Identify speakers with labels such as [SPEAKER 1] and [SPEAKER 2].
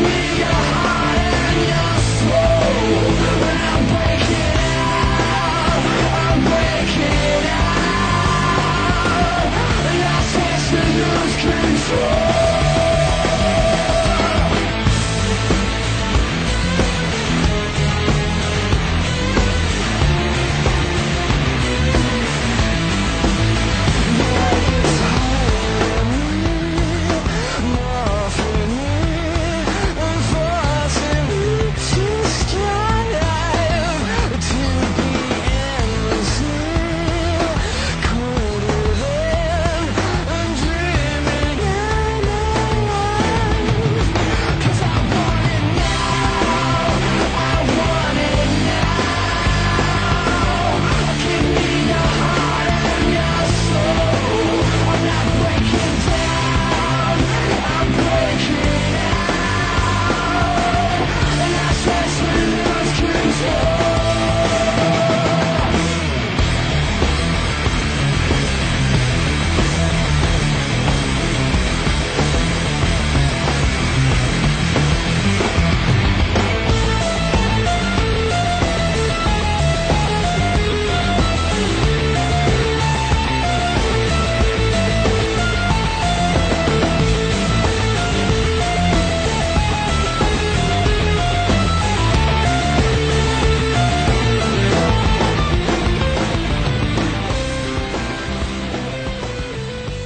[SPEAKER 1] we are.